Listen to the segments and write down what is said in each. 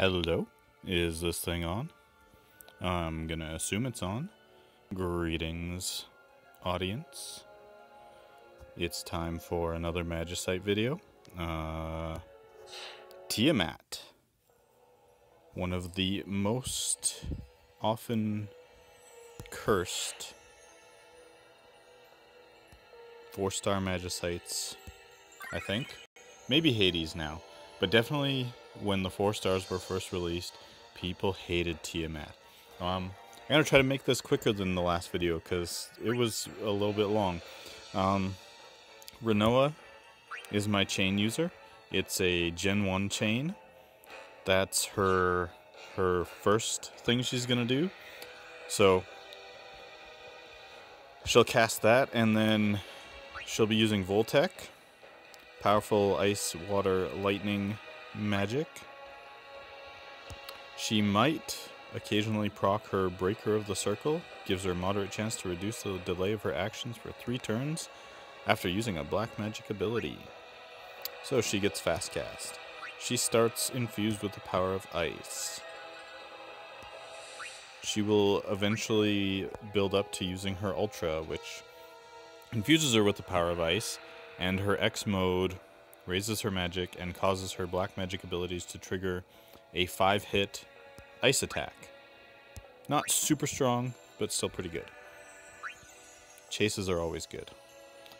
Hello, is this thing on? I'm gonna assume it's on. Greetings, audience. It's time for another Magicite video. Uh, Tiamat. One of the most often cursed four star Magicites, I think. Maybe Hades now, but definitely when the four stars were first released, people hated Tiamat. Um, I'm gonna try to make this quicker than the last video because it was a little bit long. Um, Rinoa is my chain user. It's a Gen 1 chain. That's her her first thing she's gonna do. So she'll cast that and then she'll be using Voltec. Powerful ice, water, lightning magic. She might occasionally proc her Breaker of the Circle, gives her a moderate chance to reduce the delay of her actions for three turns after using a black magic ability. So she gets fast cast. She starts infused with the power of ice. She will eventually build up to using her Ultra, which infuses her with the power of ice, and her X mode raises her magic and causes her black magic abilities to trigger a 5 hit ice attack. Not super strong, but still pretty good. Chases are always good.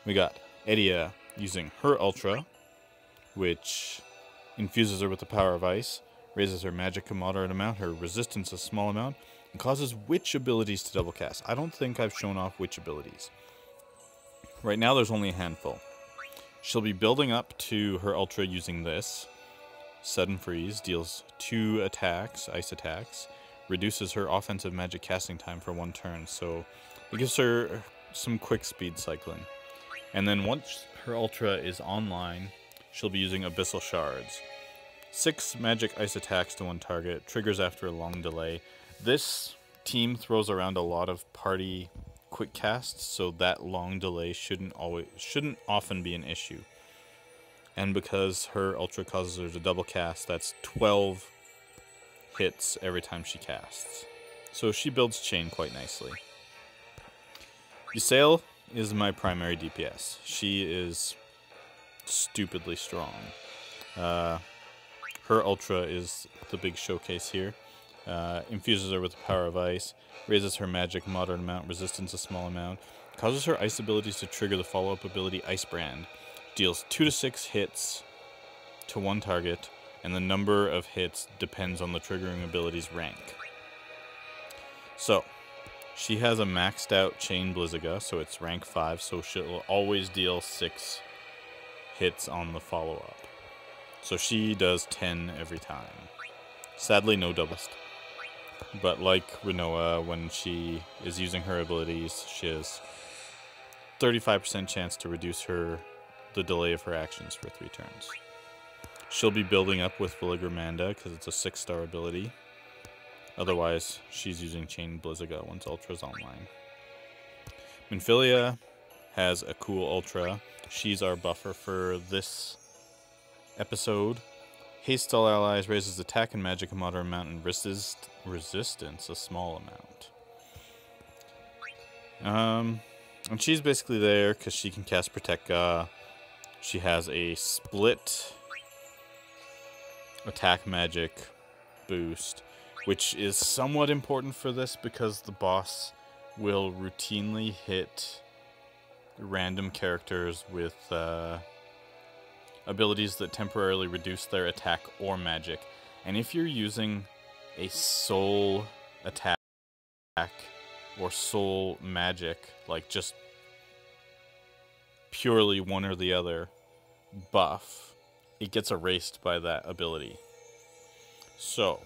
We got Edea using her Ultra, which infuses her with the power of ice, raises her magic a moderate amount, her resistance a small amount, and causes witch abilities to double cast. I don't think I've shown off witch abilities. Right now there's only a handful. She'll be building up to her Ultra using this. Sudden Freeze deals two attacks, ice attacks, reduces her offensive magic casting time for one turn, so it gives her some quick speed cycling. And then once her Ultra is online, she'll be using Abyssal Shards. Six magic ice attacks to one target, triggers after a long delay. This team throws around a lot of party quick casts, so that long delay shouldn't always shouldn't often be an issue. And because her ultra causes her to double cast, that's 12 hits every time she casts. So she builds chain quite nicely. Ysayle is my primary DPS. She is stupidly strong. Uh, her ultra is the big showcase here. Uh, infuses her with the power of ice, raises her magic moderate amount, resistance a small amount, causes her ice abilities to trigger the follow-up ability Ice Brand, deals 2 to 6 hits to one target, and the number of hits depends on the triggering ability's rank. So, she has a maxed out Chain Blizzaga, so it's rank 5, so she'll always deal 6 hits on the follow-up. So she does 10 every time. Sadly, no double but like Rinoa, when she is using her abilities, she has 35% chance to reduce her the delay of her actions for three turns. She'll be building up with Manda because it's a six star ability. Otherwise, she's using Chain Blizzaga once Ultra's online. Minfilia has a cool Ultra. She's our buffer for this episode. Haste all allies, raises attack and magic a moderate amount, and resist resistance a small amount. Um, and she's basically there because she can cast Protectga. She has a split attack magic boost, which is somewhat important for this because the boss will routinely hit random characters with uh, abilities that temporarily reduce their attack or magic. And if you're using a soul attack or soul magic, like just purely one or the other buff, it gets erased by that ability. So,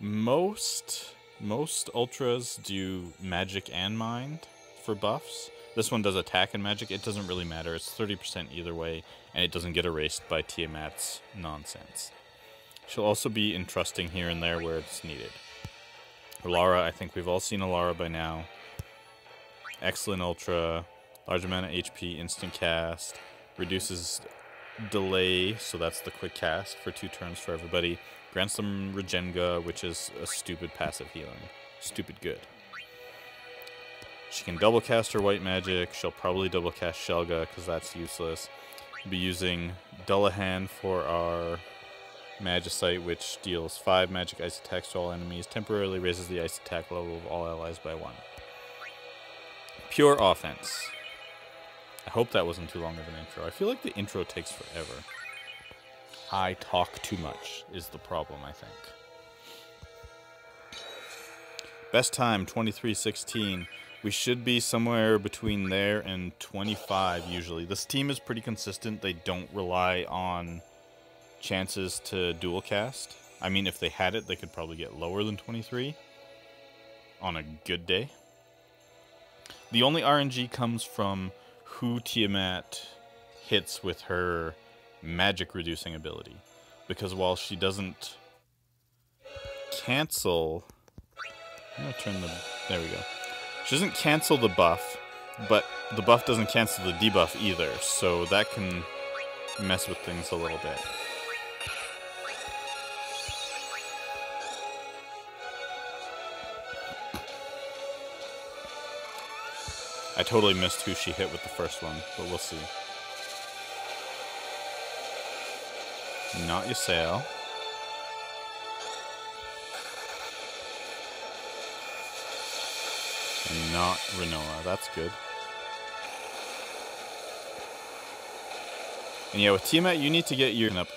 most most ultras do magic and mind for buffs. This one does attack and magic. It doesn't really matter. It's 30% either way, and it doesn't get erased by Tiamat's nonsense. She'll also be entrusting here and there where it's needed. Elarra, I think we've all seen Elarra by now. Excellent Ultra, large amount of HP, instant cast, reduces delay, so that's the quick cast for two turns for everybody. Grants them Regenga, which is a stupid passive healing. Stupid good. She can double cast her white magic. She'll probably double cast Shellga because that's useless. We'll be using Dullahan for our Magicite, which deals 5 magic ice attacks to all enemies, temporarily raises the ice attack level of all allies by 1. Pure offense. I hope that wasn't too long of an intro. I feel like the intro takes forever. I talk too much is the problem, I think. Best time 2316. We should be somewhere between there and 25 usually. This team is pretty consistent. They don't rely on chances to dual cast. I mean, if they had it, they could probably get lower than 23 on a good day. The only RNG comes from who Tiamat hits with her magic reducing ability. Because while she doesn't cancel... I'm going to turn the... There we go. She doesn't cancel the buff, but the buff doesn't cancel the debuff either, so that can mess with things a little bit. I totally missed who she hit with the first one, but we'll see. Not Ysayle. Not Rinoa. That's good. And yeah, with Tiamat, you need to get your up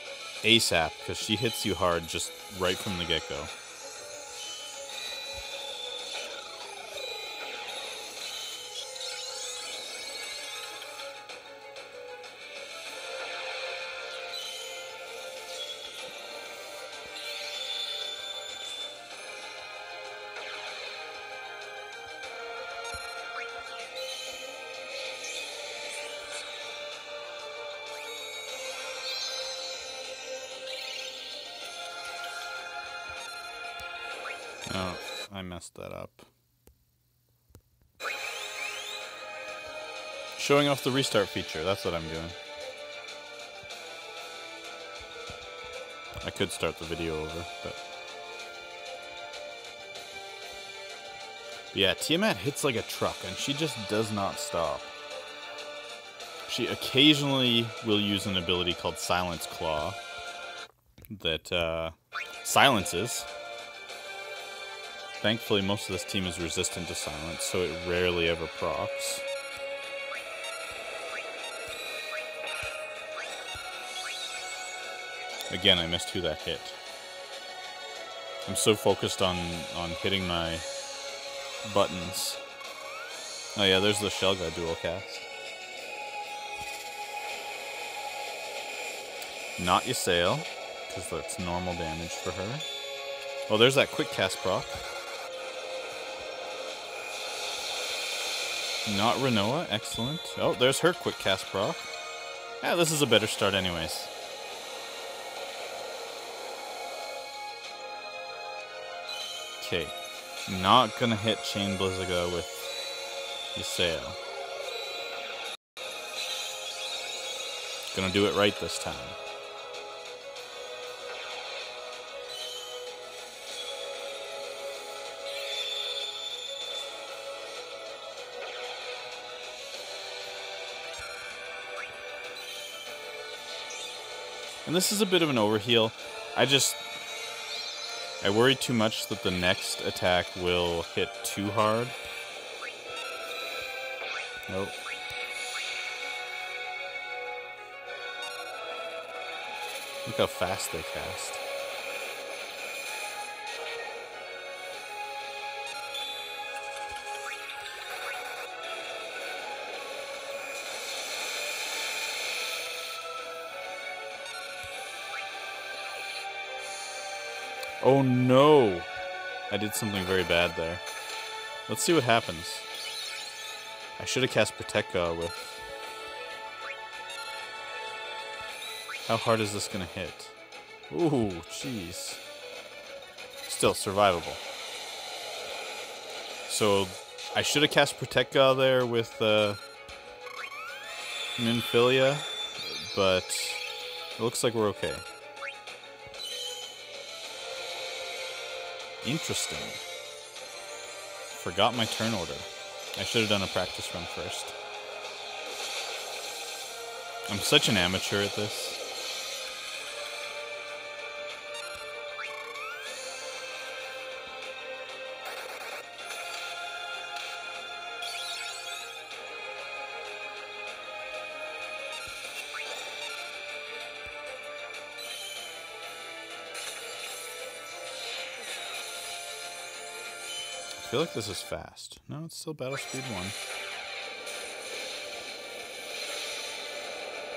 ASAP because she hits you hard just right from the get-go. I messed that up. Showing off the restart feature, that's what I'm doing. I could start the video over, but... yeah, Tiamat hits like a truck, and she just does not stop. She occasionally will use an ability called Silence Claw that uh, silences Thankfully, most of this team is resistant to silence, so it rarely ever procs. Again, I missed who that hit. I'm so focused on, on hitting my buttons. Oh yeah, there's the Shellga dual cast. Not Ysayle, because that's normal damage for her. Oh, there's that quick cast proc. Not Rinoa, excellent. Oh, there's her quick cast proc. Yeah, this is a better start anyways. Okay. Not gonna hit Chain Blizzaga with Ysayle. Gonna do it right this time. And this is a bit of an overheal. I just... I worry too much that the next attack will hit too hard. Nope. Look how fast they cast. Oh no! I did something very bad there. Let's see what happens. I should have cast Protectga with... How hard is this gonna hit? Ooh, jeez. Still survivable. So, I should have cast there with uh, Minfilia, but It looks like we're okay. Interesting. Forgot my turn order. I should have done a practice run first. I'm such an amateur at this. I feel like this is fast. No, it's still battle speed 1.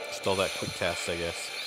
Just all that quick cast, I guess.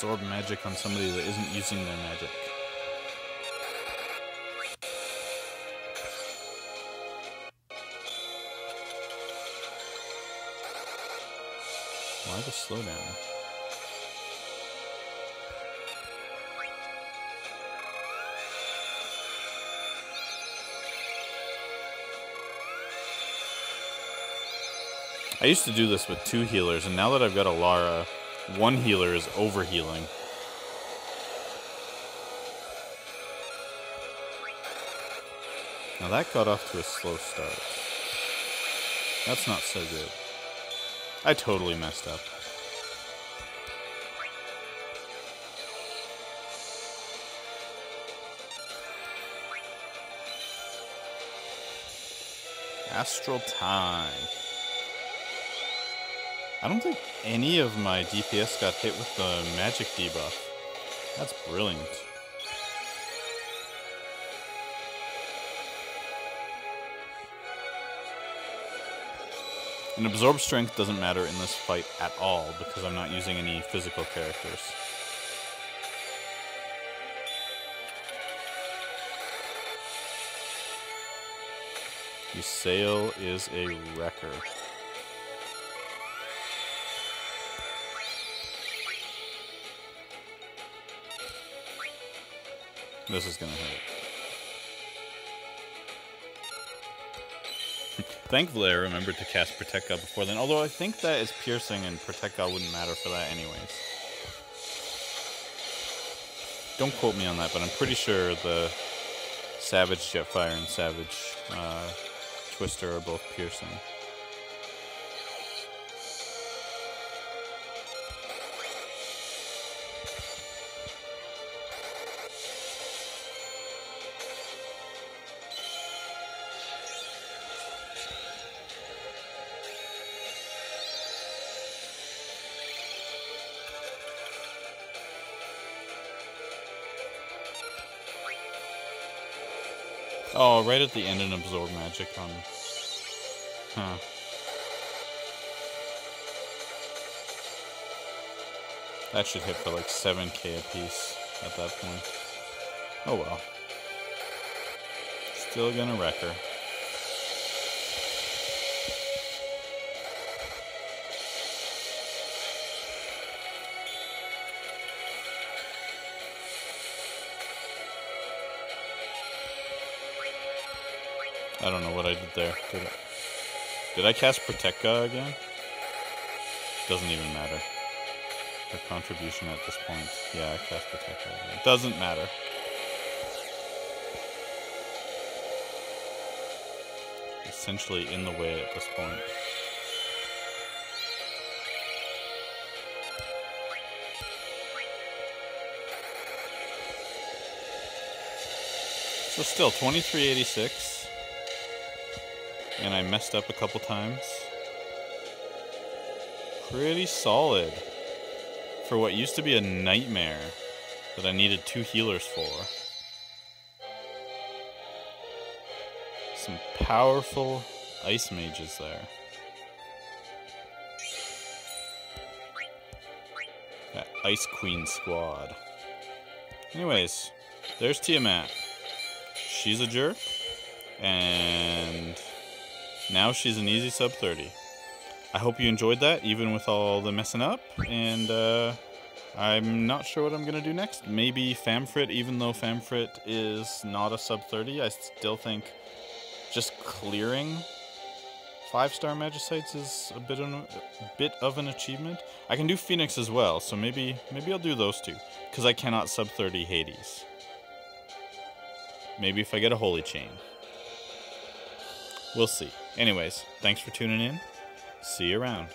Absorb magic on somebody that isn't using their magic. Why the slowdown? I used to do this with two healers, and now that I've got Elarra, one healer is over healing. Now that got off to a slow start. That's not so good. I totally messed up. Astral Time. I don't think any of my DPS got hit with the magic debuff. That's brilliant. And absorb strength doesn't matter in this fight at all because I'm not using any physical characters. Ysayle is a wrecker. This is gonna hurt. Thankfully, I remembered to cast Protectga before then, although I think that is piercing and Protectga wouldn't matter for that anyways. Don't quote me on that, but I'm pretty sure the Savage Jetfire and Savage uh, Twister are both piercing. Oh, right at the end, and absorb magic on. Huh. That should hit for like 7k a piece at that point. Oh well. Still gonna wreck her. I don't know what I did there. Did I, did I cast Protectga again? Doesn't even matter. Her contribution at this point. Yeah, I cast Protectga again. Doesn't matter. Essentially in the way at this point. So still, 2386 and I messed up a couple times. Pretty solid for what used to be a nightmare that I needed two healers for. Some powerful ice mages there. That Ice Queen squad. Anyways, there's Tiamat. She's a jerk, and now she's an easy sub 30. I hope you enjoyed that, even with all the messing up, and uh, I'm not sure what I'm going to do next. Maybe Famfrit, even though Famfrit is not a sub 30, I still think just clearing five star Magicites is a bit, of, a bit of an achievement. I can do Phoenix as well, so maybe maybe I'll do those two, because I cannot sub 30 Hades. Maybe if I get a Holy Chain. We'll see. Anyways, thanks for tuning in. See you around.